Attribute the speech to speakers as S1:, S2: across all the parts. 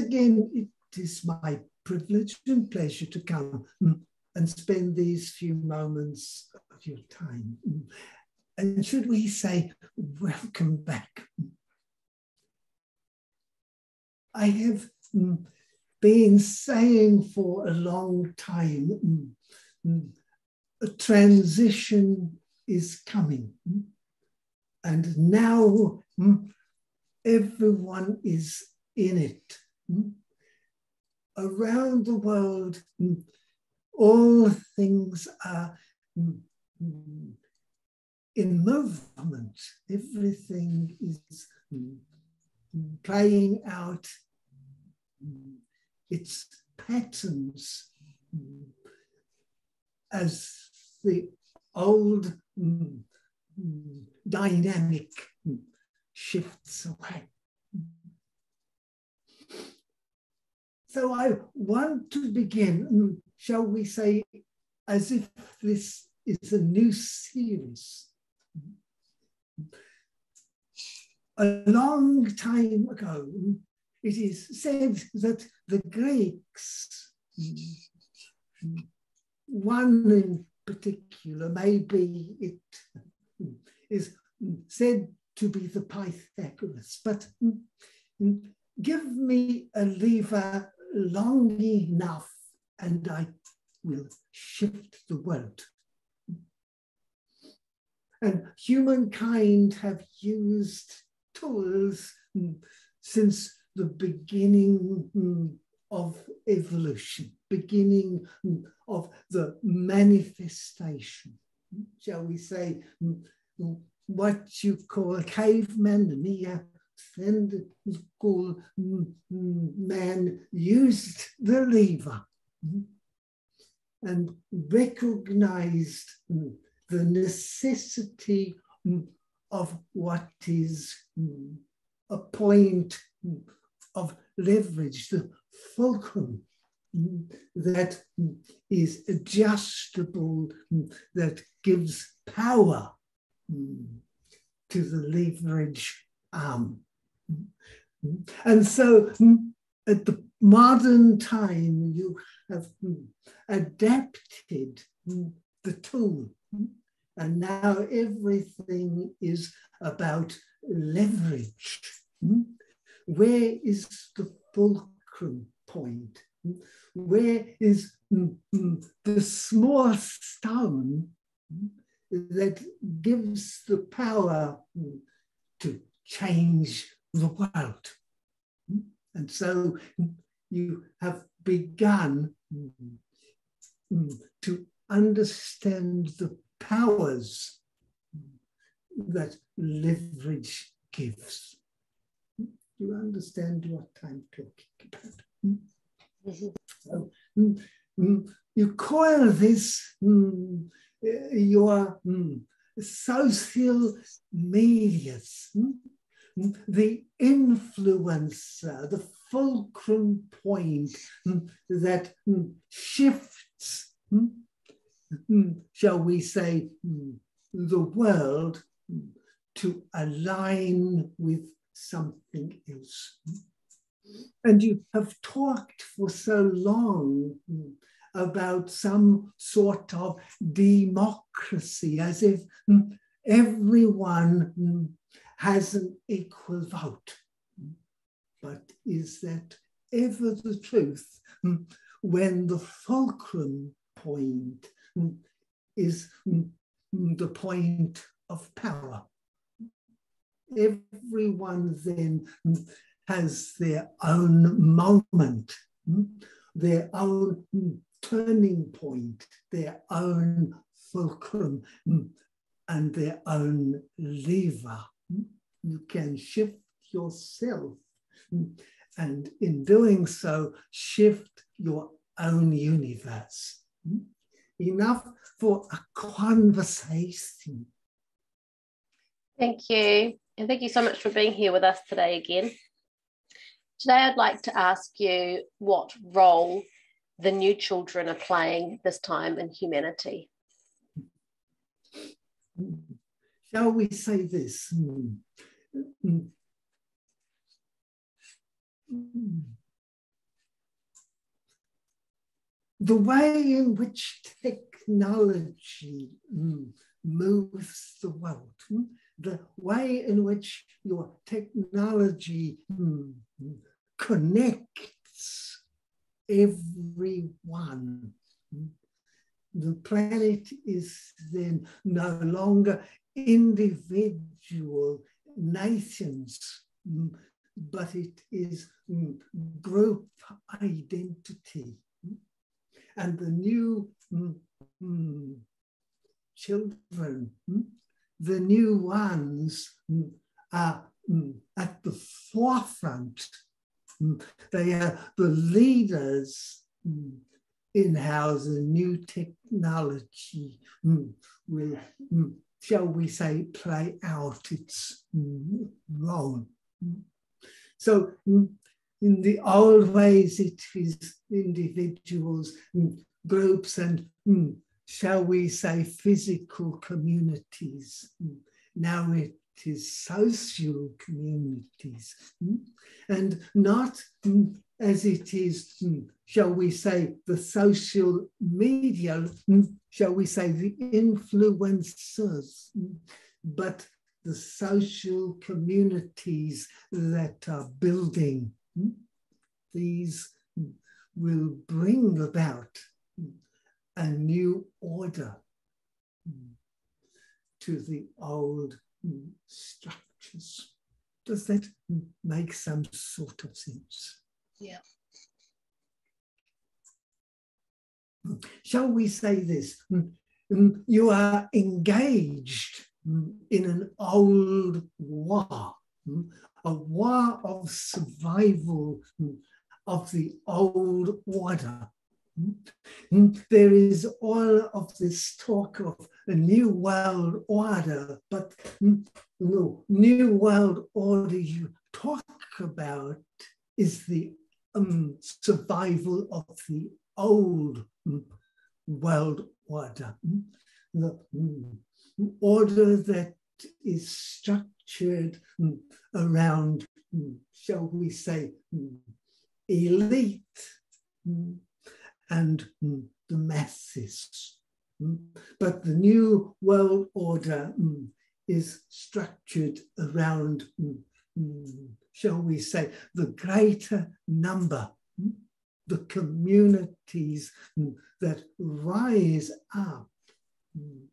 S1: again, it is my privilege and pleasure to come and spend these few moments of your time. And should we say, welcome back? I have been saying for a long time, a transition is coming. And now everyone is in it. Around the world, all things are in movement. Everything is playing out its patterns as the old dynamic shifts away. So I want to begin, shall we say, as if this is a new series. A long time ago, it is said that the Greeks, one in particular, maybe it is said to be the Pythagoras, but give me a lever long enough and I will shift the world. And humankind have used tools since the beginning of evolution, beginning of the manifestation, shall we say, what you call caveman, Neanderthal man used the lever mm-hmm, and recognized the necessity of what is a point of leverage, the fulcrum mm-hmm, that is adjustable, that gives power mm, to the leverage arm. Mm-hmm. And so at the modern time, you have adapted the tool. And now everything is about leverage. Where is the fulcrum point? Where is the small stone that gives the power to change the world? And so you have begun to understand the powers that leverage gives. You understand what I'm talking about? So, you call this your mm, social medias, mm, the influencer, the fulcrum point hmm, that hmm, shifts, hmm, shall we say, the world to align with something else. And you have talked for so long about some sort of democracy, as if everyone has an equal vote. But is that ever the truth when the fulcrum point is the point of power? Everyone then has their own moment, their own turning point, their own fulcrum, and their own lever. You can shift yourself, and in doing so, shift your own universe. Enough for a conversation.
S2: Thank you. And thank you so much for being here with us today again. Today, I'd like to ask you what role the new children are playing this time in humanity.
S1: Shall we say this? Mm. the way in which technology mm, moves the world, mm, the way in which your technology connects everyone. The planet is then no longer individual nations, but it is group identity. And the new children, the new ones are at the forefront. They are the leaders in how the new technology will, shall we say, play out its role. So in the old ways, it is individuals, groups, and hmm, shall we say, physical communities. Now it is social communities, and not as it is, hmm, shall we say, the social media, hmm, shall we say, the influencers, hmm, but the social communities that are building. These will bring about a new order to the old structures. Does that make some sort of sense?
S2: Yeah.
S1: Shall we say this? Mm, mm, you are engaged mm, in an old war, a war of survival of the old order. There is all of this talk of a new world order, but the new world order you talk about is the um, survival of the old world order. Hmm? The hmm, order that is structured hmm, around, shall we say, elite and the masses. But the new world order is structured around, shall we say, the greater number, hmm? the communities that rise up hmm,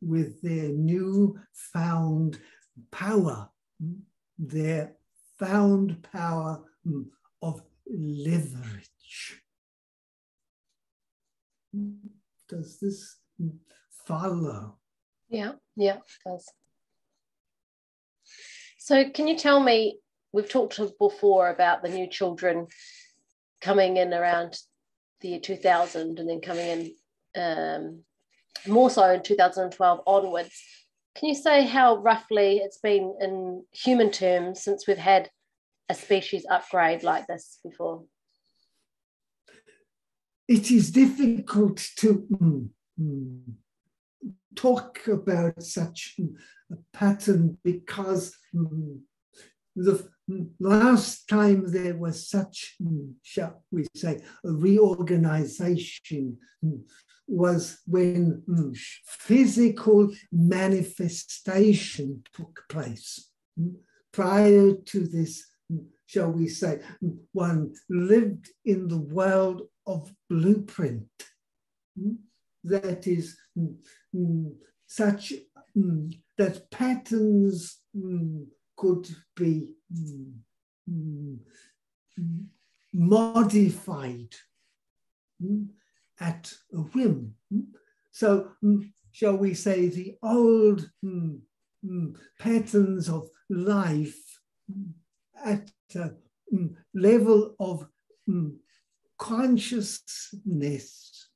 S1: with their new found power, hmm? their found power of leverage. Does this follow?
S2: Yeah, yeah, it does. So, can you tell me? We've talked before about the new children coming in around the year 2000 and then coming in um, more so in 2012 onwards. Can you say how roughly it's been in human terms since we've had a species upgrade like this before?
S1: It is difficult to mm, mm, talk about such a pattern because mm, the last time there was such, hmm, shall we say, a reorganization hmm, was when mm, physical manifestation took place. Hmm. Prior to this, shall we say, one lived in the world of blueprint. That is such that patterns could be mm, mm, modified mm, at a whim. So, mm, shall we say, the old mm, mm, patterns of life at a level of consciousness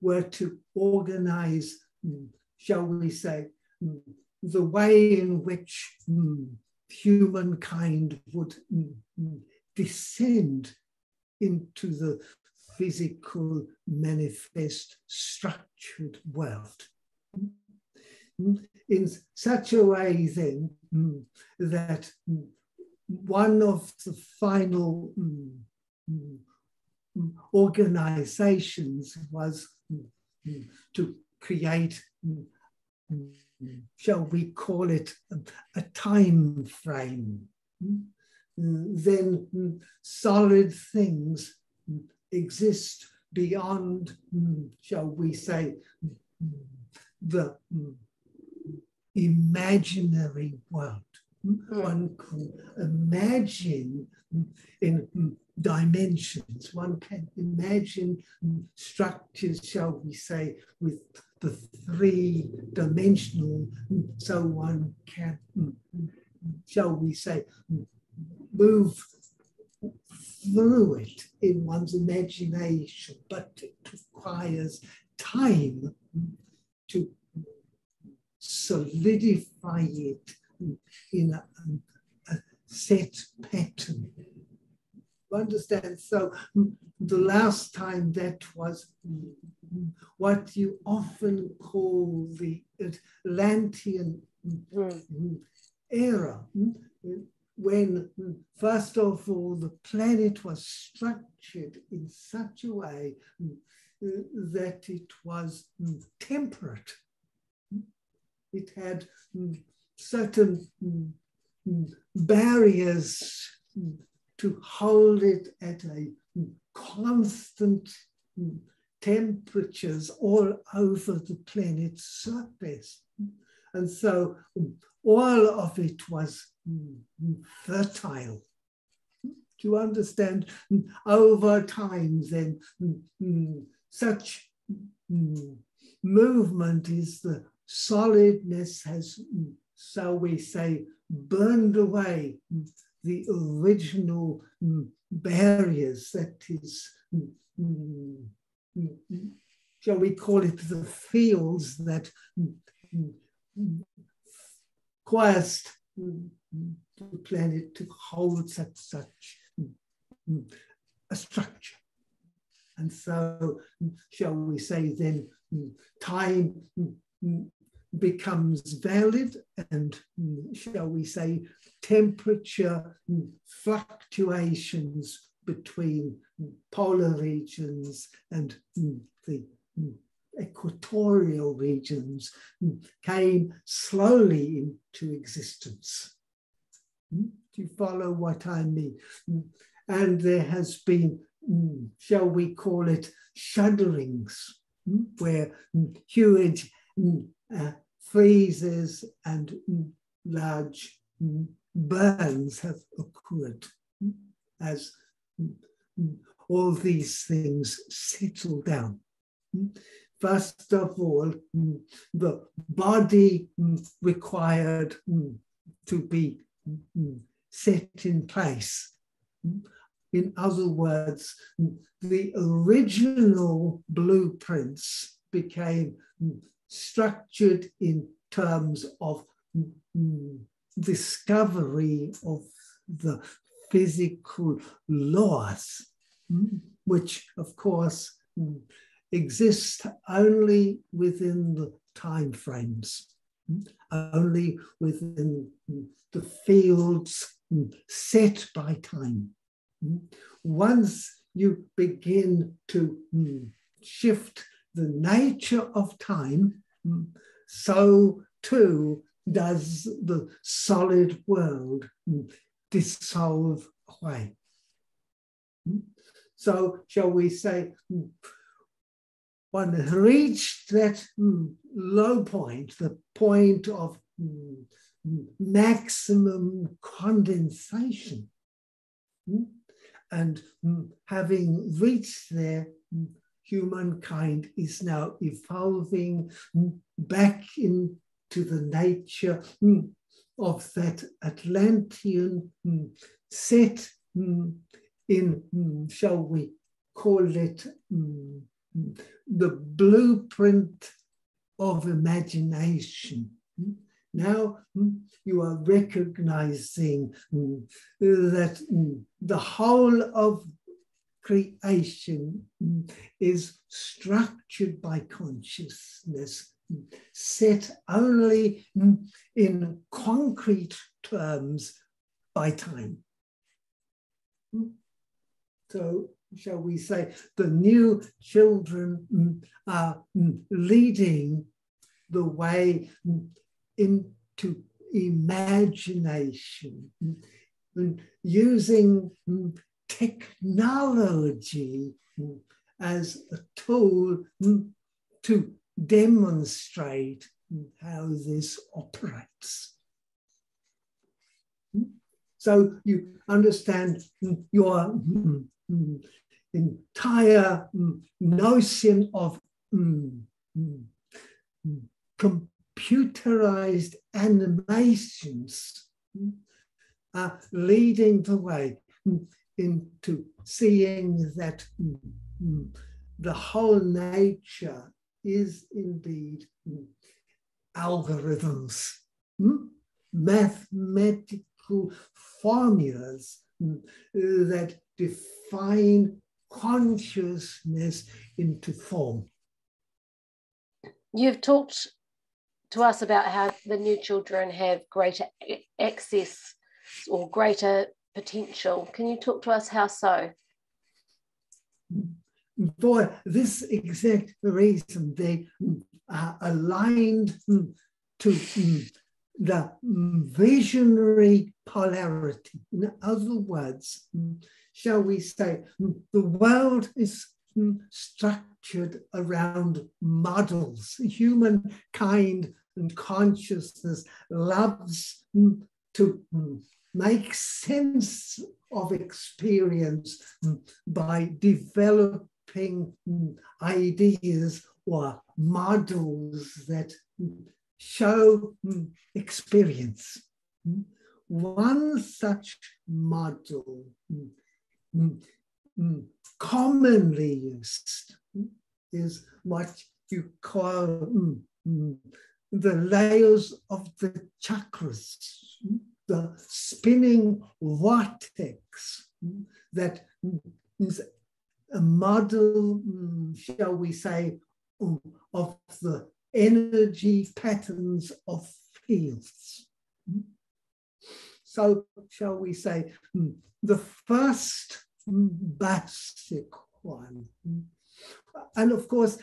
S1: were to organize, shall we say, the way in which mm, humankind would mm, mm, descend into the physical, manifest, structured world. In such a way, then, that one of the final organizations was to create, shall we call it, a time frame. Then solid things exist beyond, shall we say, the imaginary world. Mm. One can imagine in dimensions. One can imagine structures, shall we say, with the three dimensional, so one can, shall we say, move through it in one's imagination, but it requires time to solidify it in a, a set pattern. You understand? So the last time that was what you often call the Atlantean mm. era, hmm, when hmm, first of all the planet was structured in such a way hmm, that it was temperate. It had certain barriers to hold it at a constant temperatures all over the planet's surface. And so all of it was fertile. Do you understand? Over time, then, such movement is the solidness has, so we say, burned away the original barriers that is, shall we call it the fields that caused the planet to hold such, such a structure. And so, shall we say, then time becomes valid and, shall we say, temperature fluctuations between polar regions and mm, the mm, equatorial regions mm, came slowly into existence. Do you follow what I mean? And there has been, shall we call it, shudderings, where huge uh, freezes and large burns have occurred as all these things settle down. First of all, the body required to be set in place. In other words, the original blueprints became structured in terms of discovery of the physical laws, mm, which of course exist only within the time frames, mm, only within the fields mm, set by time. Once you begin to shift the nature of time, so too does the solid world dissolve away. Hmm? So, shall we say, hmm, one reached that hmm, low point, the point of maximum condensation. And having reached there, humankind is now evolving back into the nature of that Atlantean hmm, set hmm, in, hmm, shall we call it, the blueprint of imagination. Now you are recognizing that the whole of creation is structured by consciousness, set only in concrete terms by time. So shall we say, the new children mm, are mm, leading the way mm, into imagination, using technology as a tool to demonstrate how this operates. So you understand your mm, mm, entire mm, notion of computerized animations are leading the way into seeing that the whole nature is indeed algorithms, hmm? mathematical formulas hmm, that define consciousness into form.
S2: You've talked to us about how the new children have greater access or greater potential. Can you talk to us how so? Hmm.
S1: For this exact reason, they mm, are aligned mm, to mm, the visionary polarity. In other words, shall we say, the world is structured around models. Humankind and consciousness loves to make sense of experience by developing ideas or models that show hmm, experience. Hmm? One such model hmm, commonly used is what you call the layers of the chakras, the spinning vortex that is a model, mm, shall we say, of the energy patterns of fields. Hmm? So, shall we say, hmm, the first basic one. Hmm? And of course,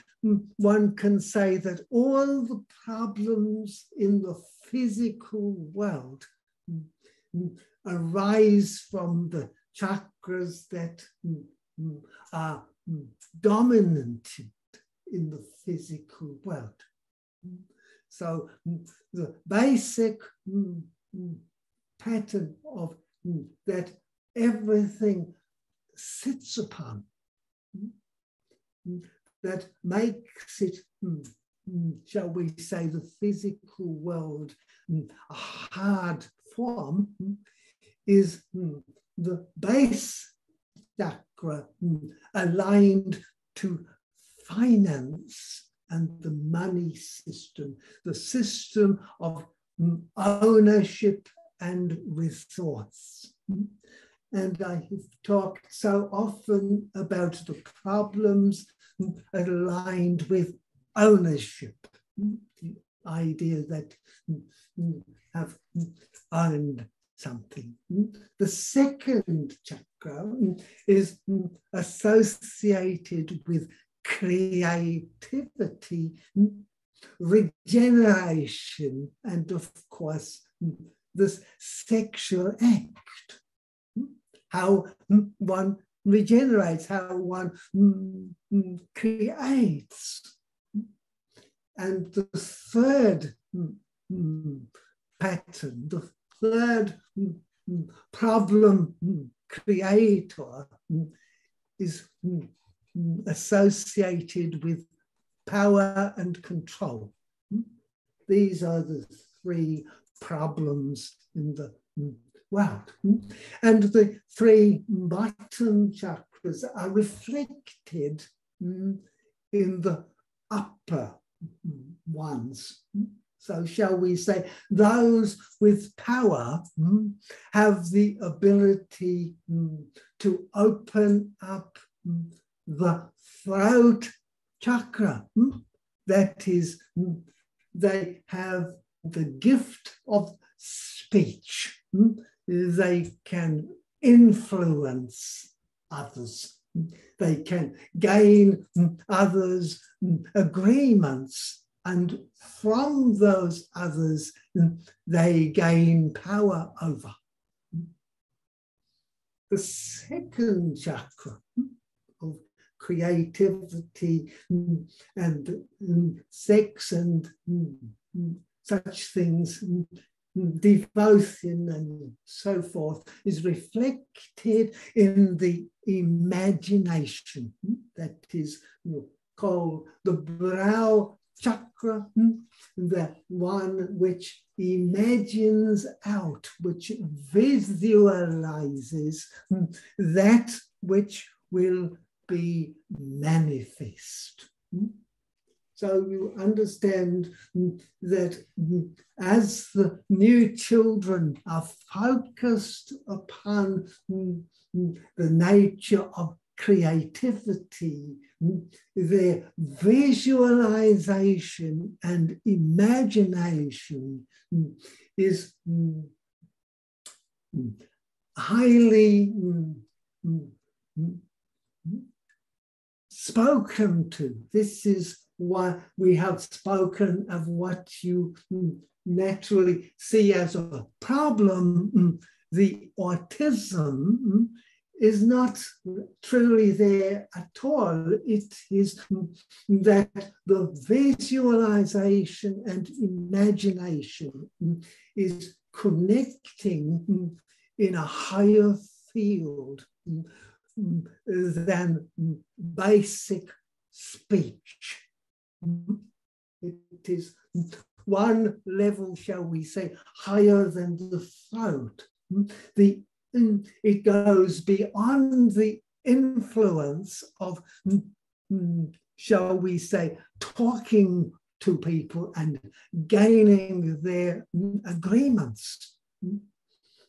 S1: one can say that all the problems in the physical world arise from the chakras that Mm, are mm, dominant in the physical world. So mm, the basic pattern of that everything sits upon that makes it, shall we say, the physical world a hard form is the base chakra aligned to finance and the money system, the system of ownership and resource. And I have talked so often about the problems aligned with ownership, the idea that have owned something. The second chakra is associated with creativity, regeneration, and of course, this sexual act. How one regenerates, how one creates. And the third pattern, the third problem creator is associated with power and control. These are the three problems in the world. And the three bottom chakras are reflected in the upper ones. So, shall we say, those with power hmm, have the ability hmm, to open up hmm, the throat chakra. That is, they have the gift of speech. They can influence others They can gain others' agreements, and from those others, they gain power over. The second chakra of creativity and sex and such things devotion and so forth is reflected in the imagination that is called the brow chakra, hmm, the one which imagines out, which visualizes hmm, that which will be manifest. Hmm. So you understand that as the new children are focused upon the nature of creativity, their visualization and imagination is highly spoken to. This is why we have spoken of what you naturally see as a problem. The autism is not truly there at all. It is that the visualization and imagination is connecting in a higher field than basic speech. It is one level, shall we say, higher than the throat. The, Mm, it goes beyond the influence of, mm, mm, shall we say, talking to people and gaining their agreements.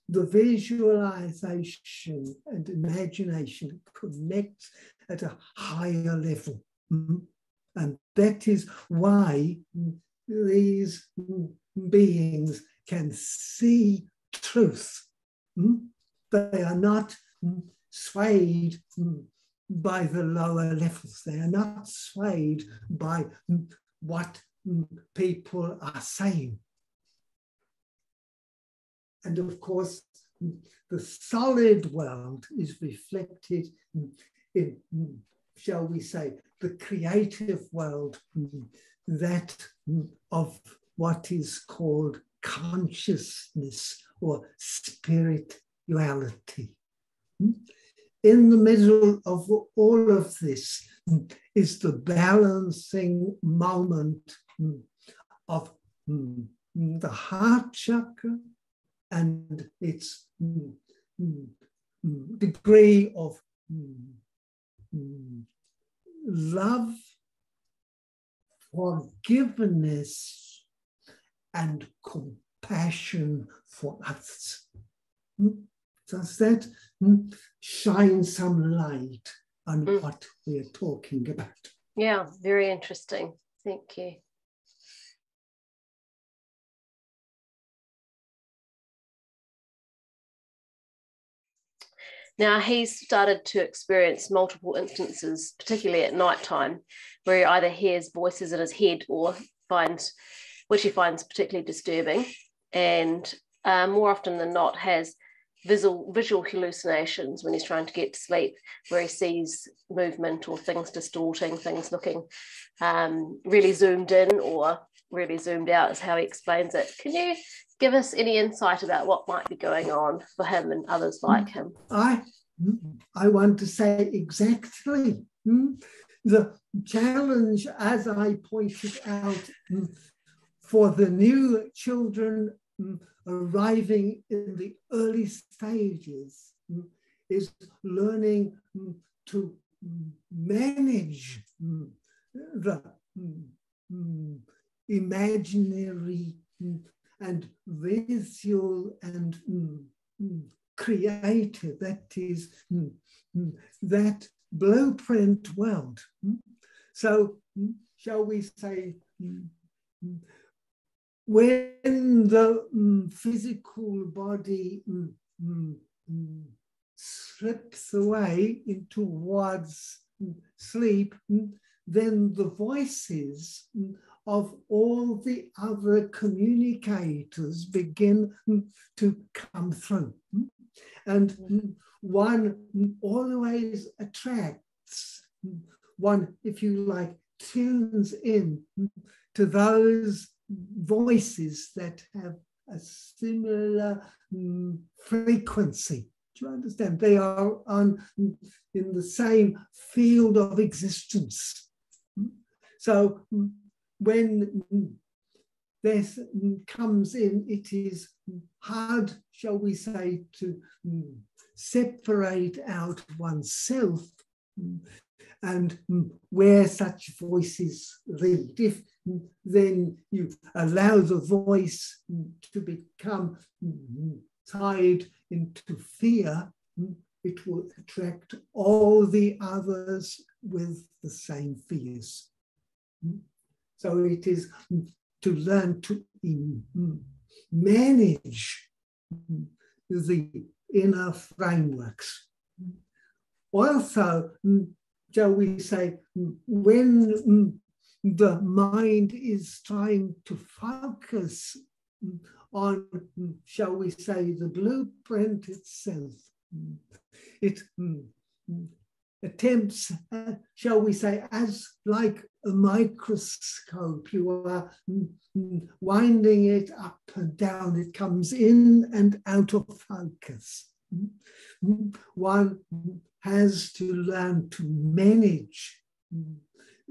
S1: The visualization and imagination connects at a higher level. And that is why these beings can see truth. They are not swayed by the lower levels. They are not swayed by what people are saying. And of course, the solid world is reflected in, shall we say, the creative world that of what is called consciousness or spirituality. Hmm? In the middle of all of this hmm, is the balancing moment hmm, of the heart chakra and its degree of love, forgiveness, and compassion for others. Does that hmm, shine some light on mm. what we're talking about?
S2: Yeah, very interesting. Thank you. Now he's started to experience multiple instances, particularly at night time, where he either hears voices in his head or finds, which he finds particularly disturbing, and uh, more often than not has visual visual hallucinations when he's trying to get to sleep, where he sees movement or things distorting, things looking um, really zoomed in or really zoomed out, is how he explains it. Can you give us any insight about what might be going on for him and others like him?
S1: I, I want to say exactly hmm, the challenge, as I pointed out, hmm, for the new children hmm, arriving in the early stages is learning to manage the imaginary and visual and mm, mm, creative, that is, mm, mm that blueprint world. Mm. So, mm, shall we say, when the mm, physical body mm, mm, slips away into towards sleep, then the voices of all the other communicators begin to come through. And mm-hmm. one always attracts, one, if you like, tunes in to those voices that have a similar um, frequency. Do you understand? They are on in the same field of existence. So mm, when mm, this comes in, it is hard, shall we say, to separate out oneself and where such voices lead. If then you allow the voice to become tied into fear, it will attract all the others with the same fears. So it is to learn to manage the inner frameworks. Also, shall we say, when the mind is trying to focus on, shall we say, the blueprint itself, it attempts, shall we say, as like a microscope, you are winding it up and down, it comes in and out of focus. One has to learn to manage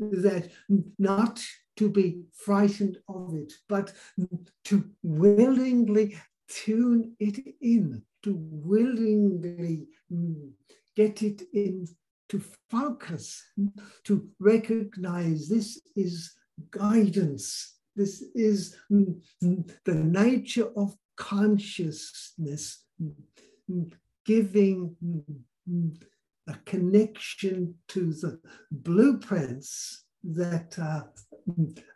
S1: that, not to be frightened of it, but to willingly tune it in, to willingly mm, get it in to focus, to recognize this is guidance, this is mm, mm, the nature of consciousness, giving a connection to the blueprints that are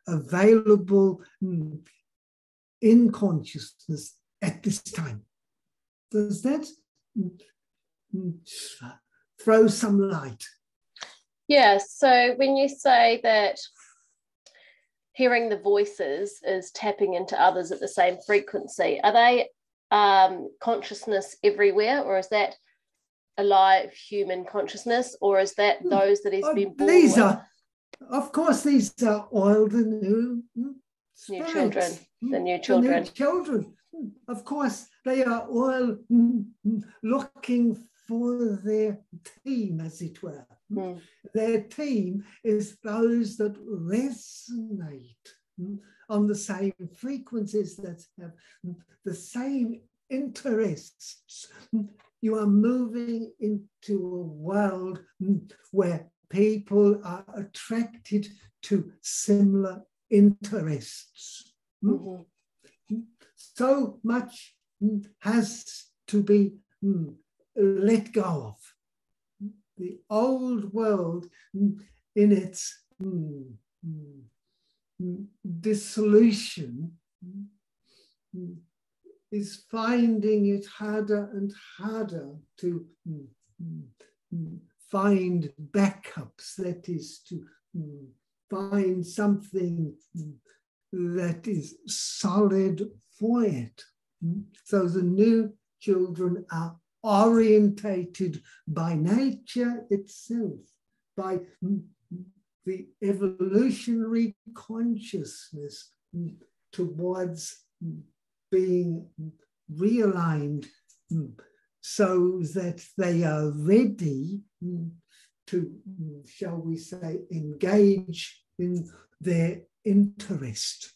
S1: available in consciousness at this time. Does that throw some light?
S2: Yeah, so when you say that hearing the voices is tapping into others at the same frequency, are they um, consciousness everywhere, or is that alive human consciousness, or is that hmm. those that he's oh, been born
S1: These
S2: with?
S1: are, of course, these are all the new
S2: hmm, new children, hmm, the new children. The new
S1: children, of course, they are all looking for their team, as it were. Mm. Their team is those that resonate on the same frequencies that have the same interests you are moving into a world where people are attracted to similar interests. Hmm? Mm-hmm. So much has to be hmm, let go of. The old world, hmm, in its dissolution, is finding it harder and harder to mm, mm, mm, find backups, that is, to mm, find something mm, that is solid for it. Mm. So the new children are orientated by nature itself, by the evolutionary consciousness towards being realigned mm, so that they are ready mm, to, mm, shall we say, engage in their interest.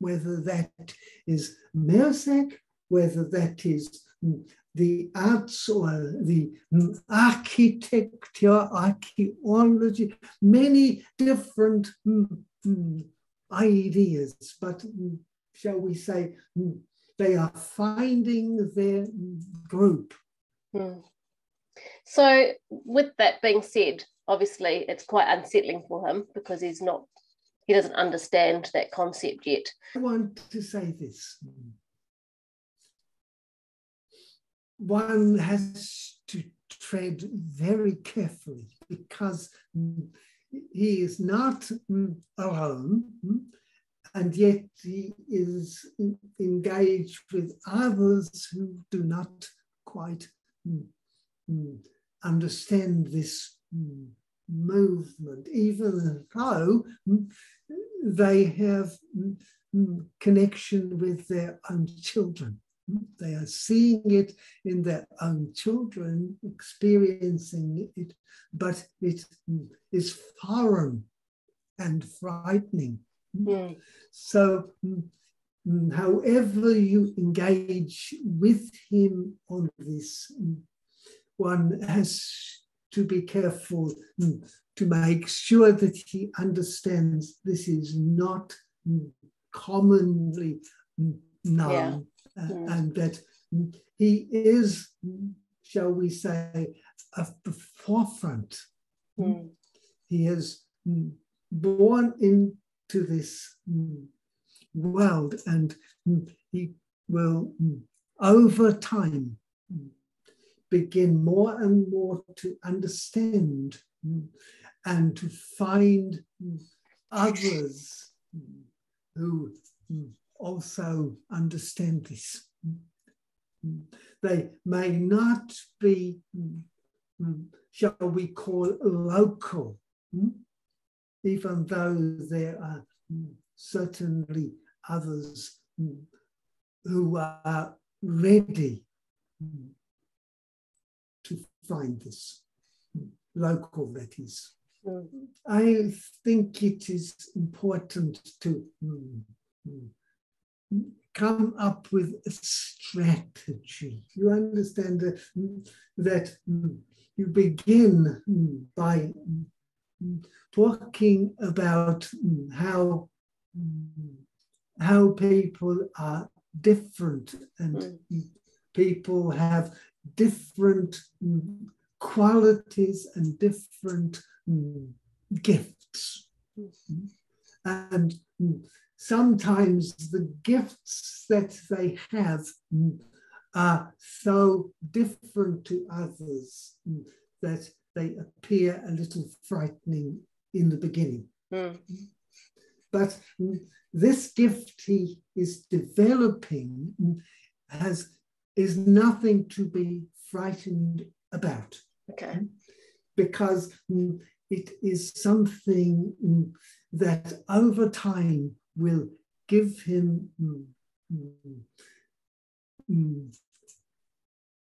S1: Whether that is music, whether that is the arts or the architecture, archaeology, many different ideas, but shall we say, they are finding their group.
S2: Mm. So, with that being said, obviously it's quite unsettling for him because he's not, he doesn't understand that concept yet.
S1: I want to say this. one has to tread very carefully because he is not alone and yet he is engaged with others who do not quite mm, mm, understand this mm, movement, even though they have connection with their own children. They are seeing it in their own children, experiencing it, but it is foreign and frightening. Mm. So, however you engage with him on this, one has to be careful to make sure that he understands this is not commonly known yeah. uh, mm. and that he is, shall we say, at the forefront. Mm. He is born into this mm, world and mm, he will, mm, over time, begin more and more to understand and to find others who also understand this. They may not be, shall we call, local, even though there are certainly others who are ready to find this local, that is. I think it is important to come up with a strategy. You understand that you begin by talking about how how people are different and people have different qualities and different mm, gifts. Mm. And mm, sometimes the gifts that they have mm, are so different to others mm, that they appear a little frightening in the beginning. Mm. But this gift he is developing has is nothing to be frightened about.
S2: Okay.
S1: Because mm, it is something mm, that over time will give him mm,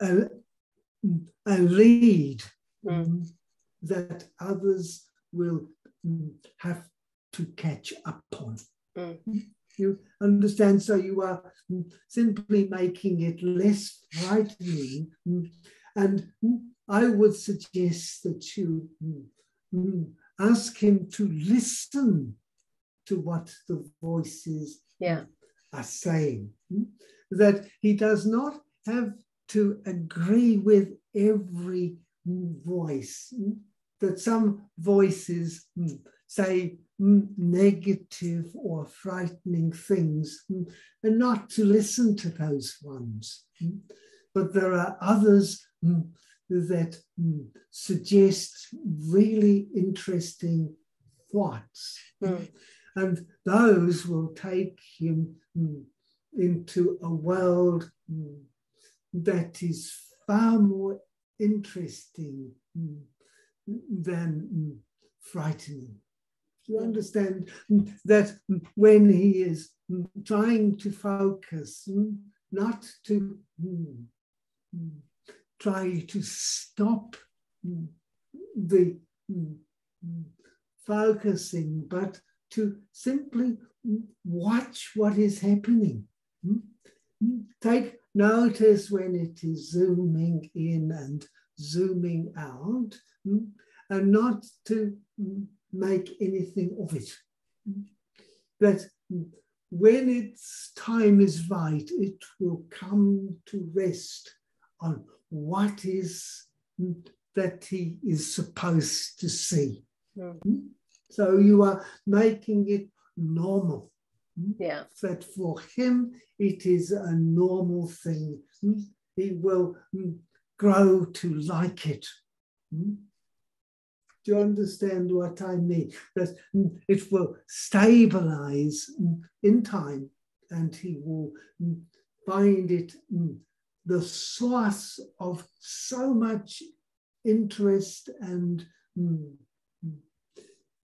S1: a, a lead mm. that others will have to catch up on. Mm. You understand? So you are simply making it less frightening and I would suggest that you mm, ask him to listen to what the voices
S2: yeah.
S1: are saying. Mm, that he does not have to agree with every voice. Mm, that some voices say negative or frightening things, and not to listen to those ones. But there are others mm, that mm, suggest really interesting thoughts. Mm. And those will take him mm, into a world mm, that is far more interesting mm, than mm, frightening. You understand mm, that mm, when he is mm, trying to focus, not to try to stop the focusing, but to simply watch what is happening. Take notice when it is zooming in and zooming out, and not to make anything of it. But when its time is right, it will come to rest on what is that he is supposed to see. Mm. So you are making it normal.
S2: Yeah.
S1: That for him, it is a normal thing. he will grow to like it. Hmm? Do you understand what I mean? That it will stabilize in time and he will find it the source of so much interest and hmm,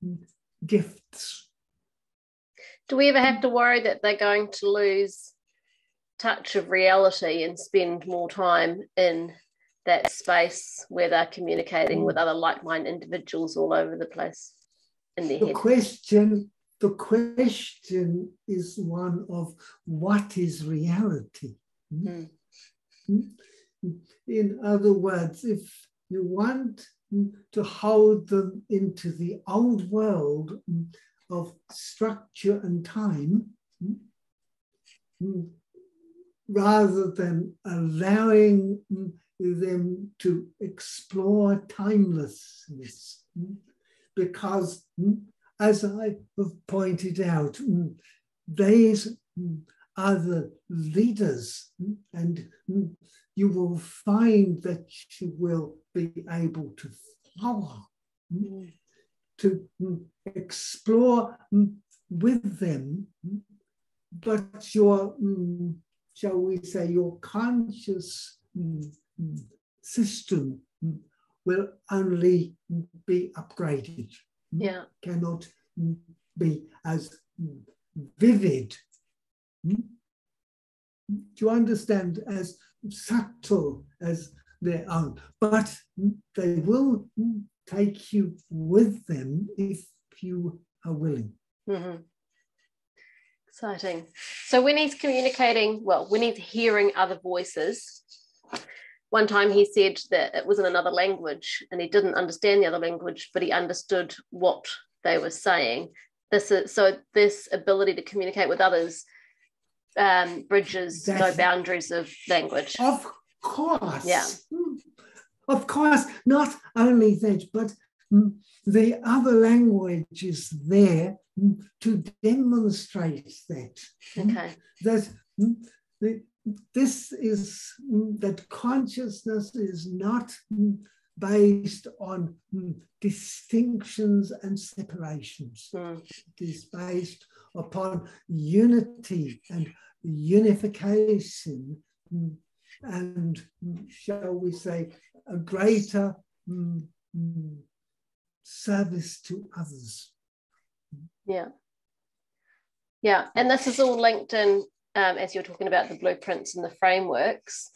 S1: hmm, gifts.
S2: Do we ever have to worry that they're going to lose touch of reality and spend more time in that space where they're communicating with other like-minded individuals all over the place in their
S1: the
S2: head.
S1: question the question is one of what is reality
S2: Mm.
S1: in other words if you want to hold them into the old world hmm, of structure and time hmm, hmm, rather than allowing hmm, them to explore timelessness. Because, as I have pointed out, these are the leaders, and you will find that you will be able to follow, mm. To explore with them, but your, shall we say, your conscious system will only be upgraded.
S2: Yeah.
S1: Cannot be as vivid. Do you understand? As subtle as their own. But they will take you with them if you are willing.
S2: Mm-hmm. Exciting. So when he's communicating, well, when he's hearing other voices, one time he said that it was in another language and he didn't understand the other language, but he understood what they were saying. This is so this ability to communicate with others um, bridges That's, no boundaries of language.
S1: Of course.
S2: Yeah.
S1: Of course. Not only that, but the other language is there to demonstrate that.
S2: Okay.
S1: That this is that consciousness is not based on distinctions and separations.
S2: Mm.
S1: It is based upon unity and unification and, shall we say, a greater mm, mm, service to others.
S2: Yeah. Yeah. And this is all linked in, um, as you're talking about the blueprints and the frameworks.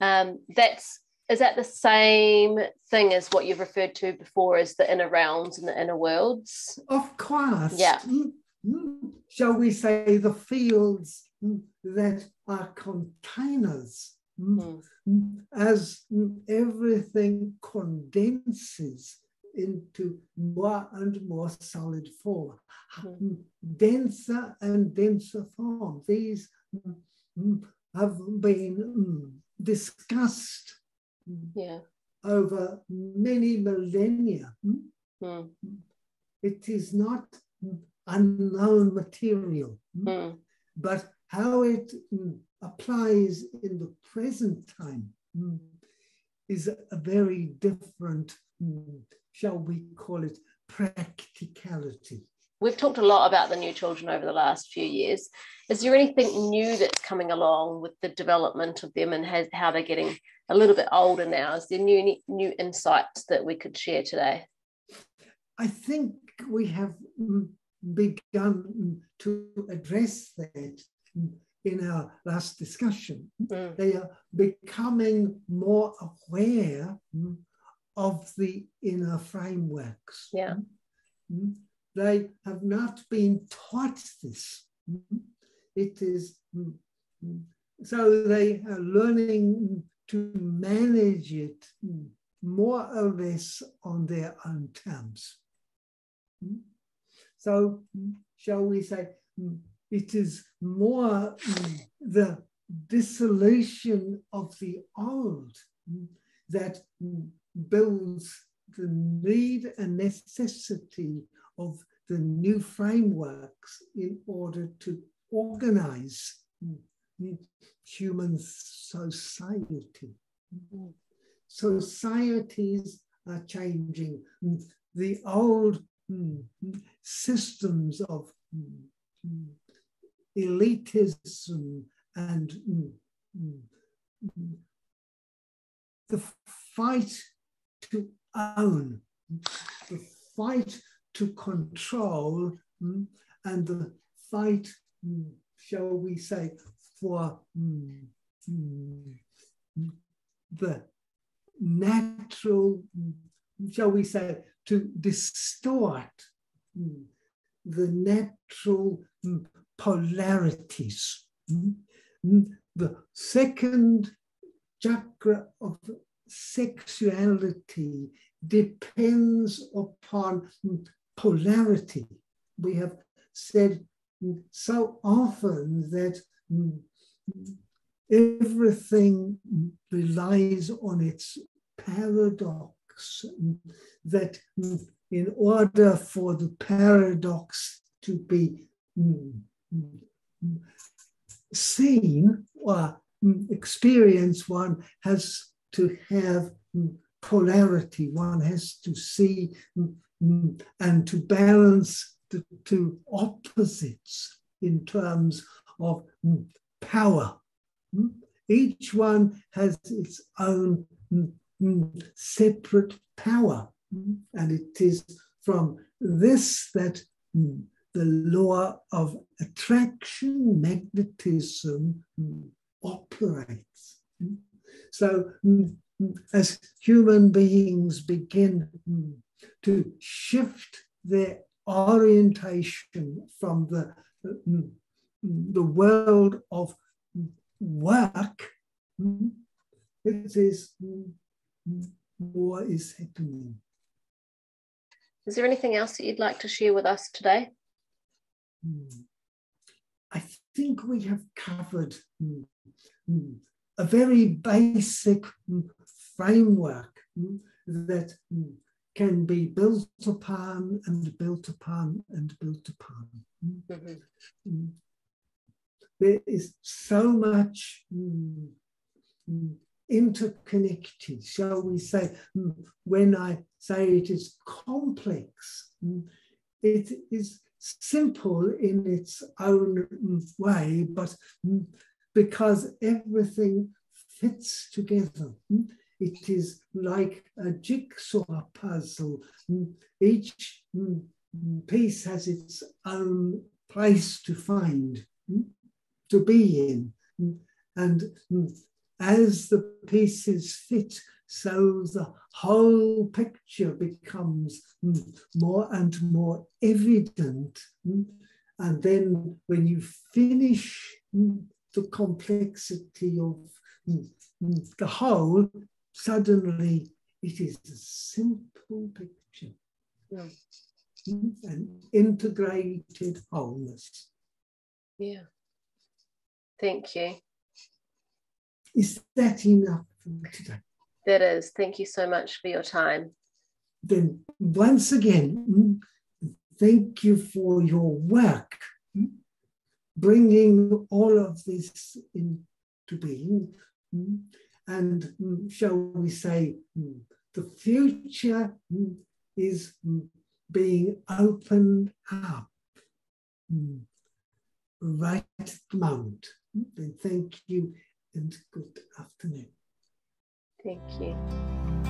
S2: Um, that's is that the same thing as what you've referred to before as the inner realms and the inner worlds?
S1: Of course.
S2: Yeah.
S1: Mm-hmm. Shall we say the fields that are containers mm. as everything condenses into more and more solid form, mm. denser and denser form. These mm, have been discussed
S2: yeah.
S1: over many millennia.
S2: Mm.
S1: It is not unknown material,
S2: mm.
S1: but how it applies in the present time hmm, is a very different, hmm, shall we call it, practicality.
S2: We've talked a lot about the new children over the last few years. Is there anything new that's coming along with the development of them and has, how they're getting a little bit older now? Is there new new insights that we could share today?
S1: I think we have hmm, begun to address that in our last discussion.
S2: Mm.
S1: They are becoming more aware mm, of the inner frameworks.
S2: Yeah. Mm.
S1: They have not been taught this. Mm. It is so they are learning to manage it more or less on their own terms. So, shall we say, it is more the dissolution of the old that builds the need and necessity of the new frameworks in order to organize human society. Societies are changing. The old systems of elitism and mm, mm, mm. the fight to own, the fight to control, and the fight, shall we say, for the natural, shall we say, to distort the natural polarities. Hmm? Hmm? The second chakra of sexuality depends upon polarity. We have said so often that hmm, everything relies on its paradox, that in order for the paradox to be seen or experience, one has to have polarity, one has to see and to balance the two opposites in terms of power. Each one has its own separate power. And it is from this that the law of attraction, magnetism operates. So, as human beings begin to shift their orientation from the, the world of work, it is more is happening.
S2: Is there anything else that you'd like to share with us today? Hmm.
S1: I think we have covered hmm, hmm, a very basic framework that can be built upon and built upon and built upon. Mm-hmm. There is so much interconnected, shall we say, when I say it is complex, it is simple in its own way, but because everything fits together. It is like a jigsaw puzzle. Each piece has its own place to find, to be in. And as the pieces fit, so the whole picture becomes more and more evident. And then when you finish the complexity of the whole, suddenly it is a simple picture. Yeah. An integrated wholeness.
S2: Yeah. Thank you.
S1: Is that enough for today?
S2: That is. Thank you so much for your time.
S1: Then, once again, thank you for your work, bringing all of this into being. And shall we say, the future is being opened up right at the moment. Then thank you and good afternoon.
S2: Thank you.